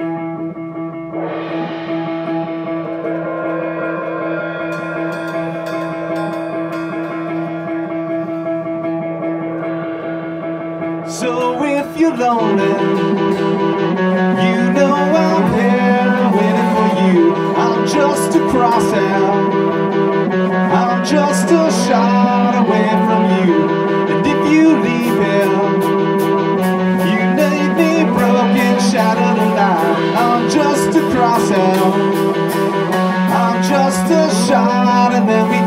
So if you're lonely shadow and line I'm just a crosshair I'm just a shot and then we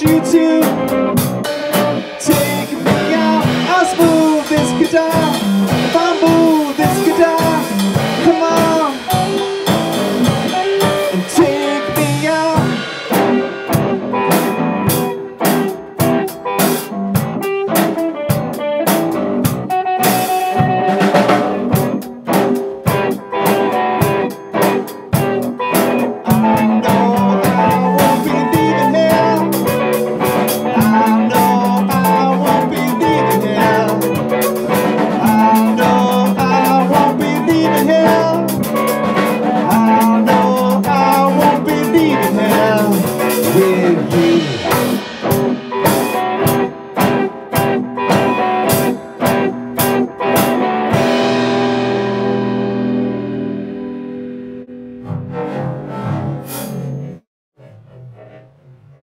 you to take me out. I'll smooth this guitar.